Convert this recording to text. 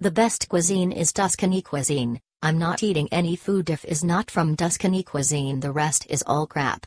The best cuisine is Tuscany cuisine. I'm not eating any food if is not from Tuscany cuisine, the rest is all crap.